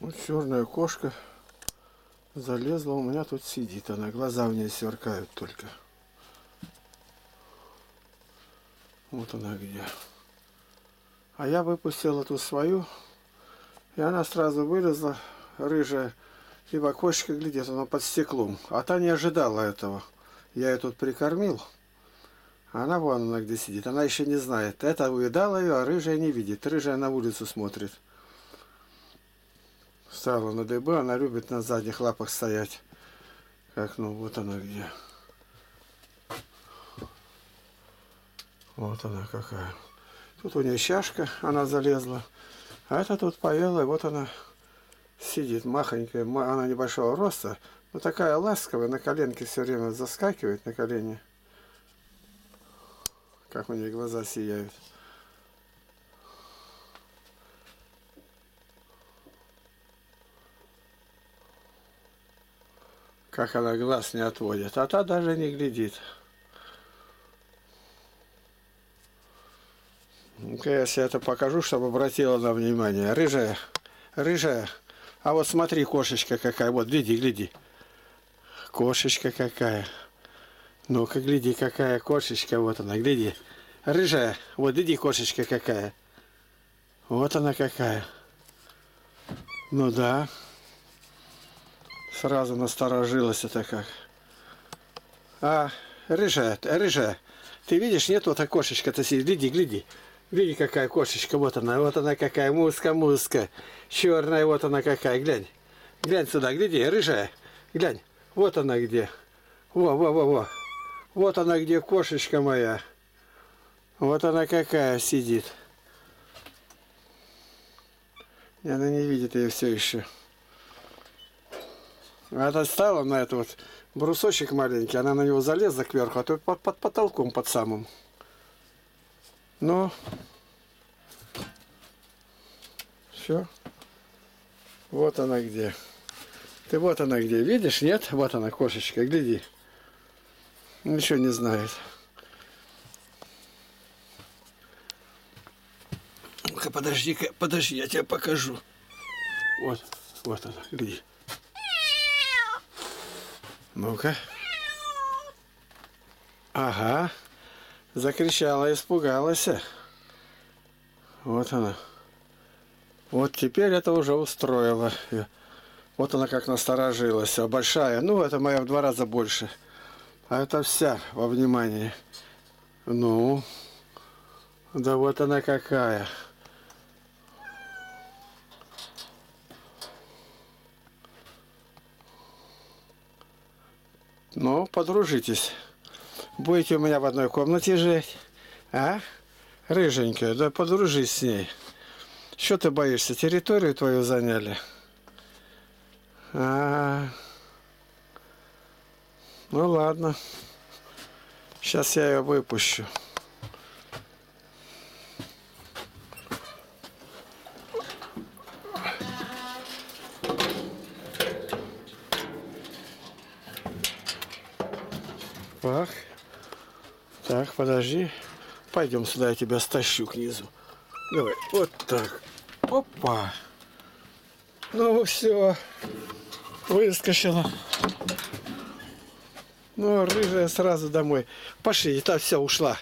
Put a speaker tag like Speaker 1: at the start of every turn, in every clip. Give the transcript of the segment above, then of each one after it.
Speaker 1: Вот черная кошка залезла, у меня тут сидит она. Глаза у нее сверкают только. Вот она где. А я выпустил эту свою, и она сразу вылезла, рыжая, и в окошко глядит, она под стеклом. А та не ожидала этого. Я ее тут прикормил. Она вон она где сидит. Она еще не знает. Это увидала ее, а рыжая не видит. Рыжая на улицу смотрит. Встала на дыбы, она любит на задних лапах стоять. Как, ну, вот она где. Вот она какая. Тут у нее чашка, она залезла. А это тут поела, и вот она сидит, махонькая. ма- Она небольшого роста, но такая ласковая, на коленке все время заскакивает на колени. Как у нее глаза сияют. Как она глаз не отводит. А та даже не глядит. Ну-ка, я себе это покажу, чтобы обратила на внимание. Рыжая, рыжая. А вот смотри, кошечка какая. Вот, гляди, гляди. Кошечка какая. Ну-ка, гляди, какая кошечка. Вот она, гляди. Рыжая. Вот, гляди, кошечка какая. Вот она какая. Ну да. Сразу насторожилась это как. А, рыжая, рыжая. Ты видишь, нет вот кошечка-то сидит. Гляди, гляди. Гляди, какая кошечка. Вот она, вот она какая. Муска-муска. Черная, вот она какая. Глянь. Глянь сюда, гляди, рыжая. Глянь. Вот она где. Во, во, во, во. Вот она где кошечка моя. Вот она какая сидит. И Она не видит ее все еще. Она стала на этот вот брусочек маленький, она на него залезла кверху, а то под, под потолком, под самым. Ну, все. Вот она где. Ты вот она где, видишь, нет? Вот она, кошечка, гляди. Ничего не знает. Ну-ка, подожди-ка, подожди, я тебе покажу. Вот, вот она, гляди. Ну-ка. Ага. Закричала, испугалась. Вот она. Вот теперь это уже устроило. Вот она как насторожилась. А большая, ну это моя в два раза больше. А это вся во внимании. Ну. Да вот она какая. Ну, подружитесь. Будете у меня в одной комнате жить. А? Рыженькая, да подружись с ней. Что ты боишься? Территорию твою заняли? А, ну ладно. Сейчас я ее выпущу. Так. Так, подожди. Пойдем сюда, я тебя стащу к низу. Давай, вот так. Опа. Ну все. Выскочила. Ну, рыжая сразу домой. Пошли, и та все, ушла.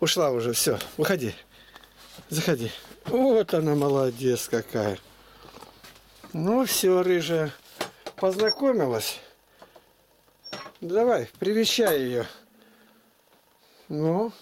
Speaker 1: Ушла уже, все. Выходи. Заходи. Вот она молодец какая. Ну все, рыжая. Познакомилась. Давай, привещай ее. Ну.